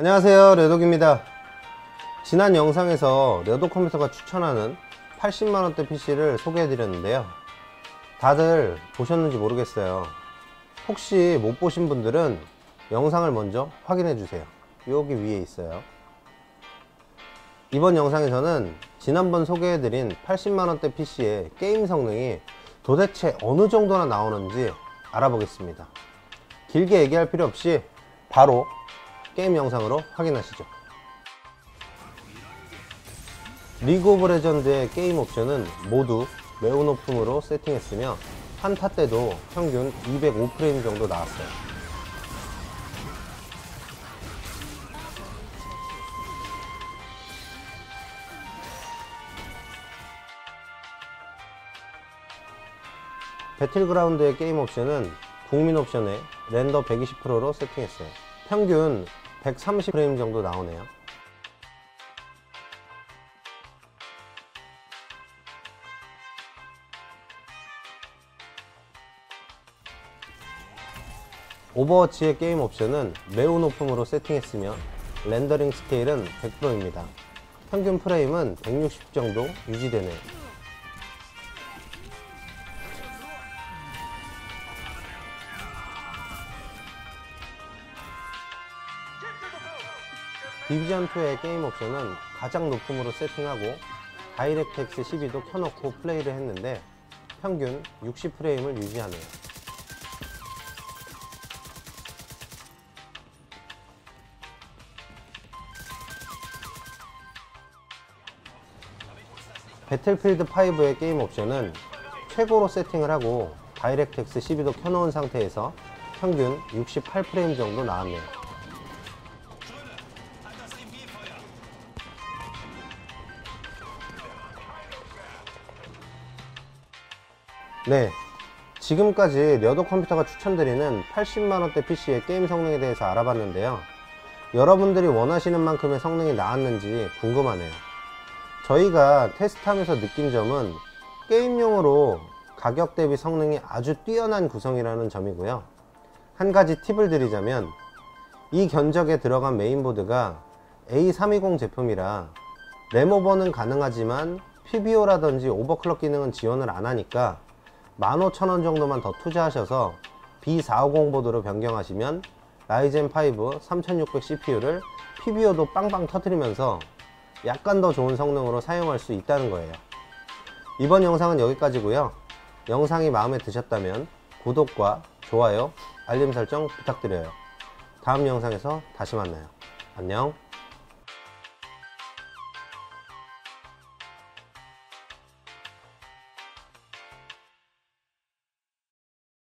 안녕하세요 레독입니다. 지난 영상에서 레독 컴퓨터가 추천하는 80만원대 PC를 소개해 드렸는데요. 다들 보셨는지 모르겠어요. 혹시 못 보신 분들은 영상을 먼저 확인해 주세요. 여기 위에 있어요. 이번 영상에서는 지난번 소개해 드린 80만원대 PC의 게임 성능이 도대체 어느 정도나 나오는지 알아보겠습니다. 길게 얘기할 필요 없이 바로 게임 영상으로 확인하시죠. 리그 오브 레전드의 게임 옵션은 모두 매우 높음으로 세팅했으며 한타 때도 평균 205프레임 정도 나왔어요. 배틀그라운드의 게임 옵션은 국민 옵션에 렌더 120%로 세팅했어요. 평균 130프레임 정도 나오네요. 오버워치의 게임 옵션은 매우 높음으로 세팅했으며 렌더링 스케일은 100%입니다. 평균 프레임은 160 정도 유지되네요. 디비전2의 게임 옵션은 가장 높음으로 세팅하고 DirectX 12도 켜놓고 플레이를 했는데 평균 60프레임을 유지하네요. 배틀필드 5의 게임 옵션은 최고로 세팅을 하고 DirectX 12도 켜놓은 상태에서 평균 68프레임 정도 나왔네요. 네. 지금까지 려도 컴퓨터가 추천드리는 80만원대 PC의 게임 성능에 대해서 알아봤는데요. 여러분들이 원하시는 만큼의 성능이 나왔는지 궁금하네요. 저희가 테스트하면서 느낀 점은 게임용으로 가격 대비 성능이 아주 뛰어난 구성이라는 점이고요. 한 가지 팁을 드리자면 이 견적에 들어간 메인보드가 A320 제품이라 램오버는 가능하지만 PBO라든지 오버클럭 기능은 지원을 안 하니까 15,000원 정도만 더 투자하셔서 B450 보드로 변경하시면 라이젠 5 3600 CPU를 PBO도 빵빵 터트리면서 약간 더 좋은 성능으로 사용할 수 있다는 거예요. 이번 영상은 여기까지고요. 영상이 마음에 드셨다면 구독과 좋아요, 알림 설정 부탁드려요. 다음 영상에서 다시 만나요. 안녕.